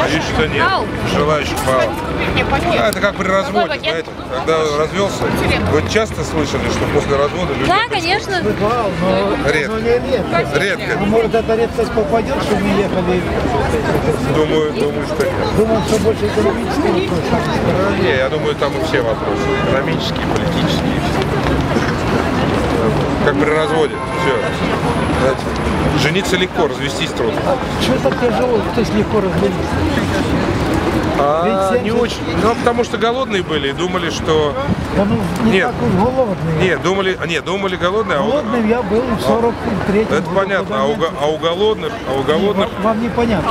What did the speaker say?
Боюсь, что нет. Желающих мало. А, это как при разводе, знаете. Когда развелся, вы часто слышали, что после развода люди... Да, конечно. Бывал, но Редко. редко. Редко. Ну, может, эта редкость попадет, что мы ехали. Думаю, думаю, что нет. Думал, что больше экономический вопрос. а Не, я думаю, там и все вопросы. Экономические, политические. Как при разводе. Все. Знаете, жениться легко, развестись трудно. Что так тяжело, то есть легко разделиться? А, не 70 очень. Ну, потому что голодные были и думали, что... Да ну, не Нет. так уж голодный. Нет, думали, а, нет, думали голодные, а у- Голодным я был в 43-м Это понятно, а у, а у голодных, а у голодных Вам непонятно.